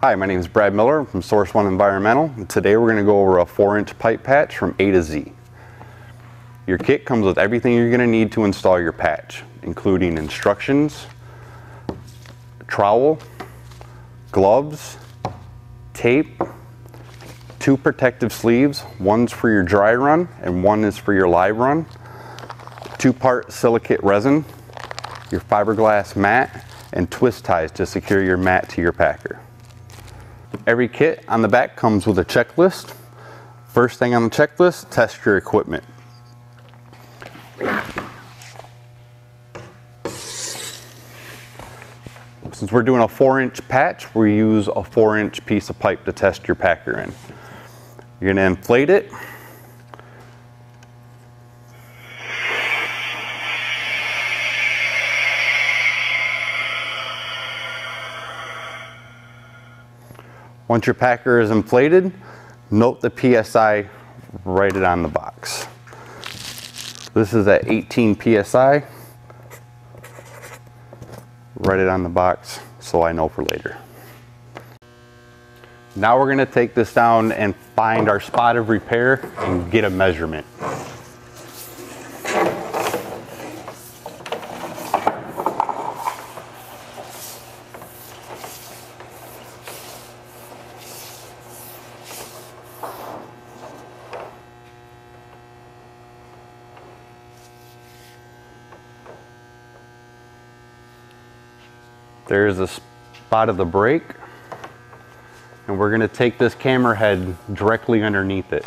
Hi, my name is Brad Miller from Source One Environmental. And today we're going to go over a 4-inch pipe patch from A to Z. Your kit comes with everything you're going to need to install your patch, including instructions, trowel, gloves, tape, two protective sleeves. One's for your dry run and one is for your live run. Two-part silicate resin, your fiberglass mat, and twist ties to secure your mat to your packer. Every kit on the back comes with a checklist. First thing on the checklist, test your equipment. Since we're doing a four inch patch, we use a four inch piece of pipe to test your packer in. You're gonna inflate it. Once your packer is inflated, note the PSI, write it on the box. This is at 18 PSI. Write it on the box so I know for later. Now we're gonna take this down and find our spot of repair and get a measurement. There's a spot of the break and we're gonna take this camera head directly underneath it.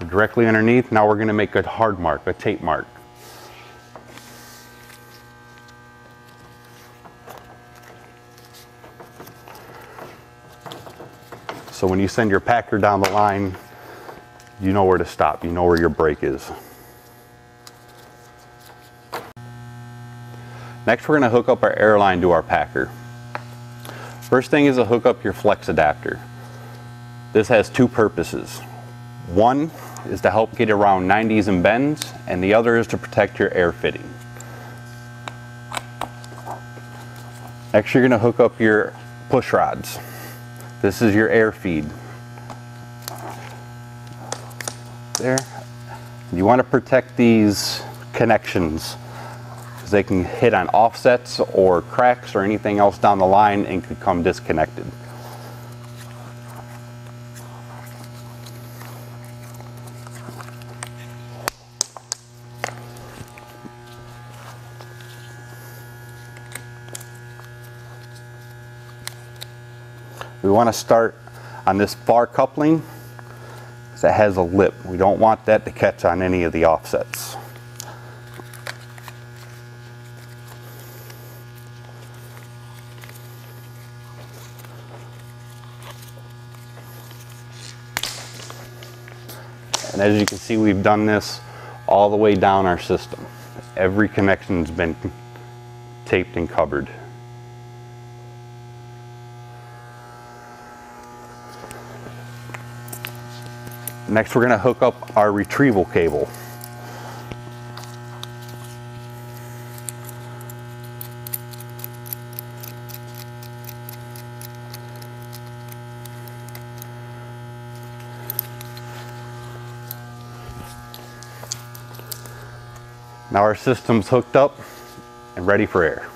Directly underneath, now we're gonna make a hard mark, a tape mark. So when you send your packer down the line, you know where to stop, you know where your break is. Next, we're gonna hook up our air line to our packer. First thing is to hook up your flex adapter. This has two purposes. One is to help get around 90s and bends, and the other is to protect your air fitting. Next, you're gonna hook up your push rods. This is your air feed. There. You wanna protect these connections they can hit on offsets or cracks or anything else down the line and could come disconnected. We want to start on this far coupling that has a lip. We don't want that to catch on any of the offsets. As you can see, we've done this all the way down our system. Every connection's been taped and covered. Next, we're gonna hook up our retrieval cable. Now our system's hooked up and ready for air.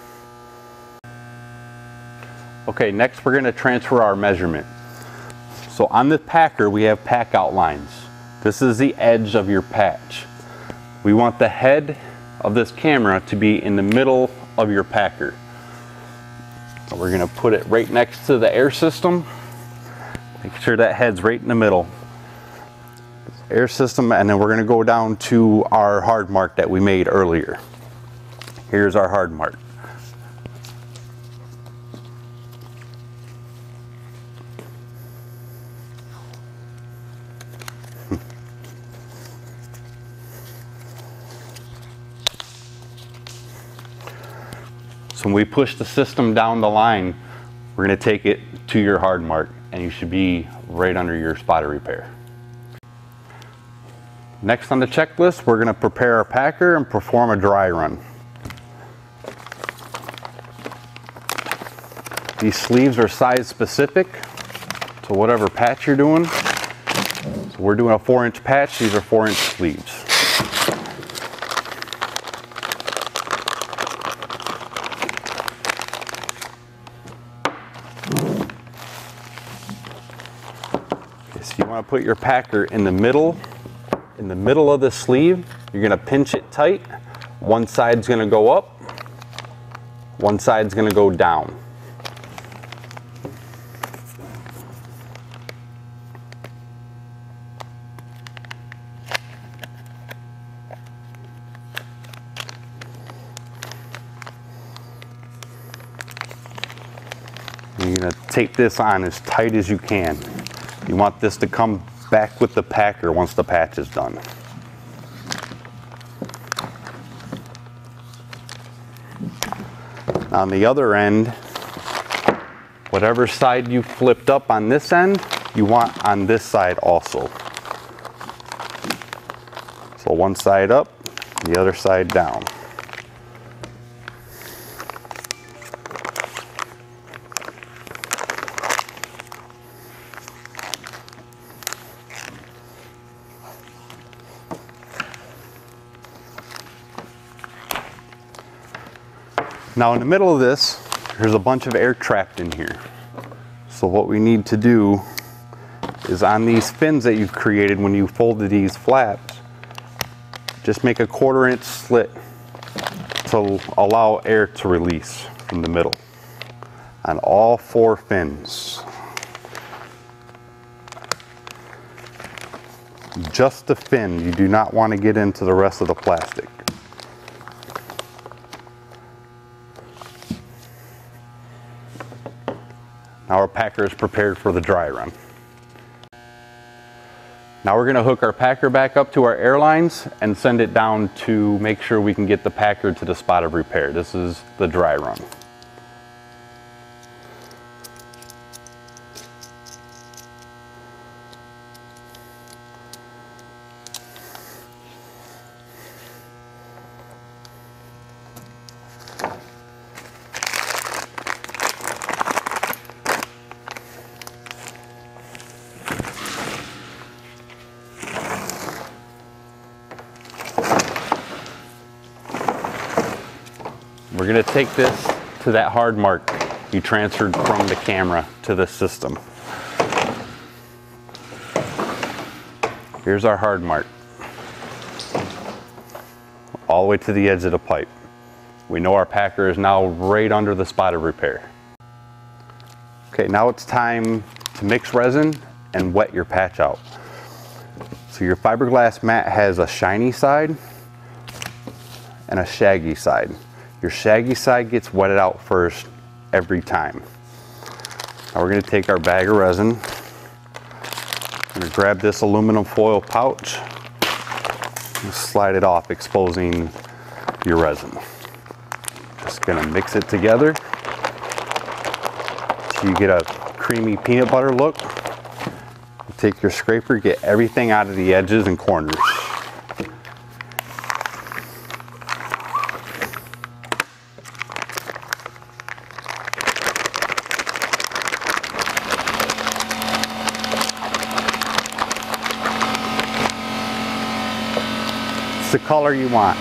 Okay, next we're gonna transfer our measurement. So on the packer, we have pack outlines. This is the edge of your patch. We want the head of this camera to be in the middle of your packer. So we're gonna put it right next to the air system. Make sure that head's right in the middle air system and then we're going to go down to our hard mark that we made earlier. Here's our hard mark. So when we push the system down the line, we're going to take it to your hard mark and you should be right under your spot of repair. Next on the checklist, we're going to prepare our packer and perform a dry run. These sleeves are size specific to whatever patch you're doing. So we're doing a four inch patch, these are four inch sleeves. Okay, so you want to put your packer in the middle, in the middle of the sleeve. You're going to pinch it tight. One side's going to go up, one side's going to go down. You're gonna tape this on as tight as you can. You want this to come back with the packer once the patch is done. On the other end, whatever side you flipped up on this end, you want on this side also. So one side up, the other side down. Now in the middle of this, there's a bunch of air trapped in here. So what we need to do is on these fins that you've created when you folded these flaps, just make a quarter inch slit to allow air to release from the middle on all four fins. Just the fin, you do not want to get into the rest of the plastic. Now our packer is prepared for the dry run. Now we're going to hook our packer back up to our airlines and send it down to make sure we can get the packer to the spot of repair. This is the dry run. We're gonna take this to that hard mark you transferred from the camera to the system. Here's our hard mark. All the way to the edge of the pipe. We know our packer is now right under the spot of repair. Okay, now it's time to mix resin and wet your patch out. So your fiberglass mat has a shiny side and a shaggy side. Your shaggy side gets wetted out first every time. Now we're gonna take our bag of resin, I'm gonna grab this aluminum foil pouch, slide it off, exposing your resin. Just gonna mix it together so you get a creamy peanut butter look. Take your scraper, get everything out of the edges and corners. It's the color you want.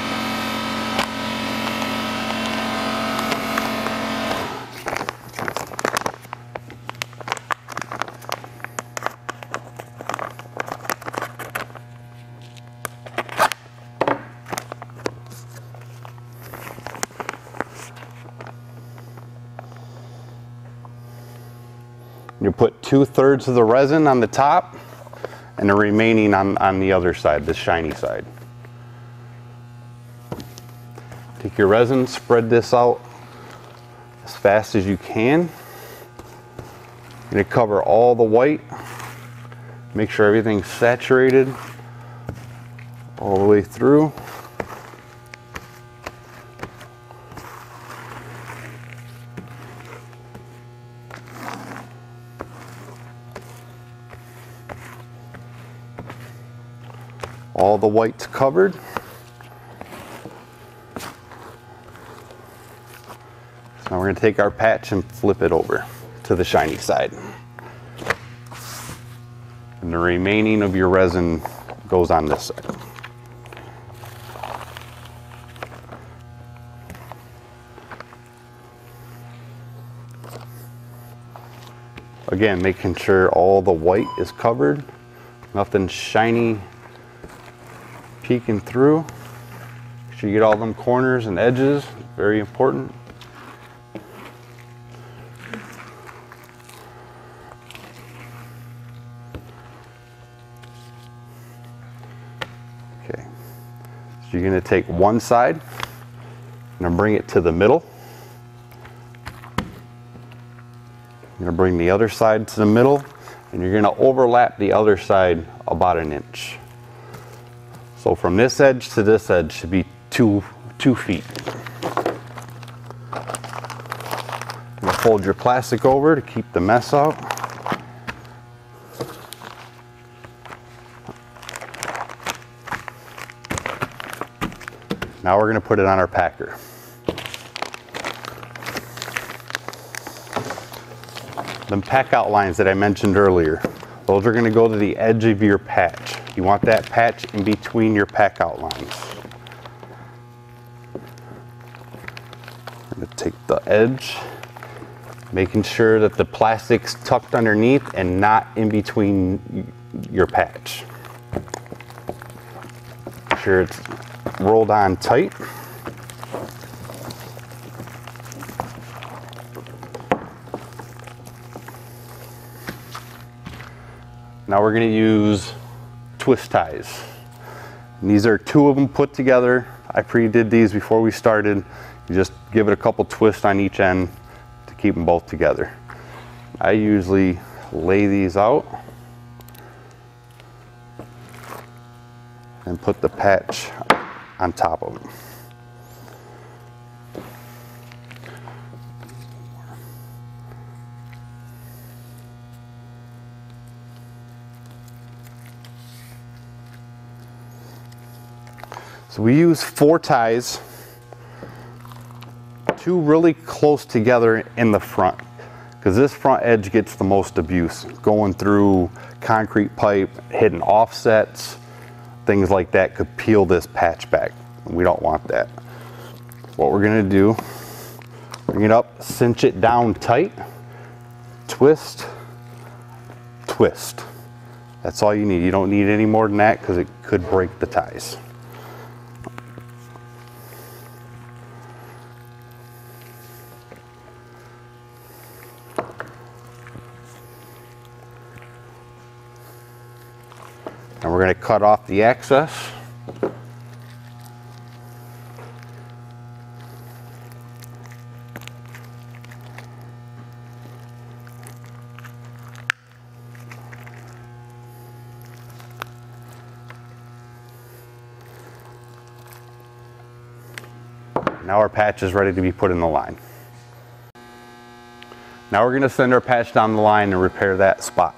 You put two thirds of the resin on the top and the remaining on, on the other side, the shiny side. Take your resin, spread this out as fast as you can. You're gonna cover all the white. Make sure everything's saturated all the way through. All the white's covered. So now we're gonna take our patch and flip it over to the shiny side. And the remaining of your resin goes on this side. Again, making sure all the white is covered, nothing shiny peeking through. Make sure you get all them corners and edges, very important. So you're gonna take one side and bring it to the middle. You're gonna bring the other side to the middle and you're gonna overlap the other side about an inch. So from this edge to this edge should be two, two feet. Fold your plastic over to keep the mess out. Now we're gonna put it on our packer. The pack outlines that I mentioned earlier, those are gonna go to the edge of your patch. You want that patch in between your pack outlines. I'm gonna take the edge, making sure that the plastic's tucked underneath and not in between your patch. Make sure it's rolled on tight. Now we're gonna use twist ties. And these are two of them put together. I pre-did these before we started. You just give it a couple twists on each end to keep them both together. I usually lay these out and put the patch on top of them. So we use four ties, two really close together in the front because this front edge gets the most abuse going through concrete pipe, hitting offsets, things like that could peel this patch back. We don't want that. What we're gonna do, bring it up, cinch it down tight, twist, twist. That's all you need. You don't need any more than that because it could break the ties. And we're going to cut off the excess. Now our patch is ready to be put in the line. Now we're going to send our patch down the line and repair that spot.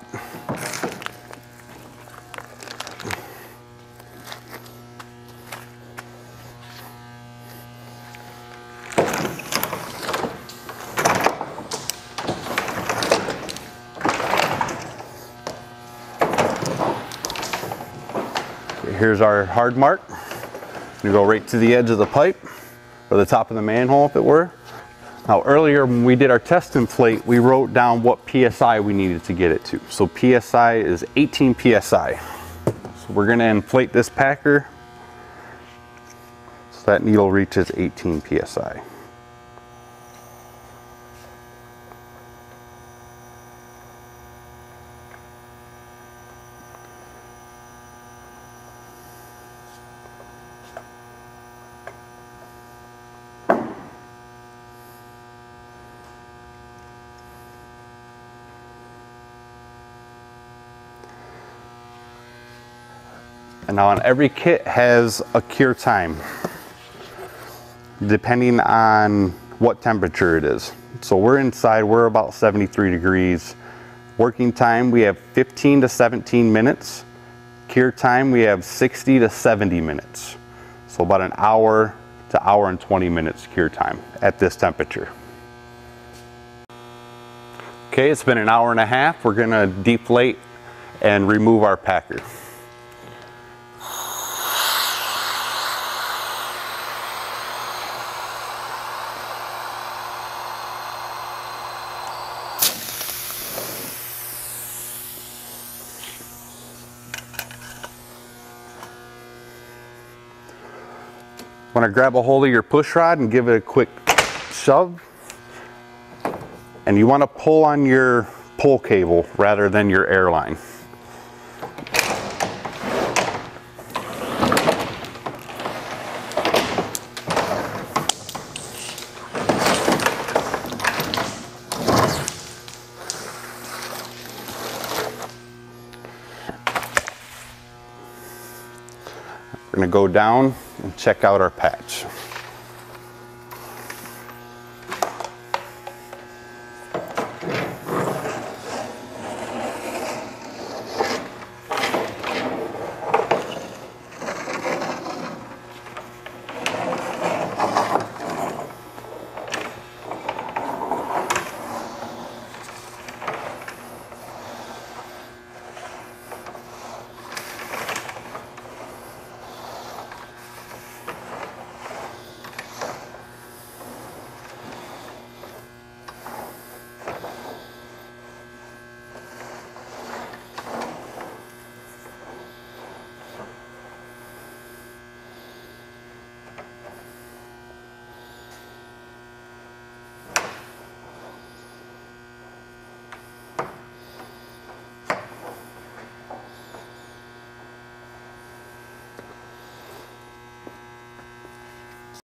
Here's our hard mark. You go right to the edge of the pipe, or the top of the manhole if it were. Now earlier when we did our test inflate, we wrote down what PSI we needed to get it to. So PSI is 18 PSI. So we're gonna inflate this packer so that needle reaches 18 PSI. And now on every kit has a cure time depending on what temperature it is. So we're inside, we're about 73 degrees. Working time, we have 15 to 17 minutes. Cure time, we have 60 to 70 minutes. So about an hour to hour and 20 minutes cure time at this temperature. Okay, it's been an hour and a half. We're gonna deflate and remove our packer. Want to grab a hold of your push rod and give it a quick shove. And you want to pull on your pull cable rather than your airline. We're going to go down and check out our patch.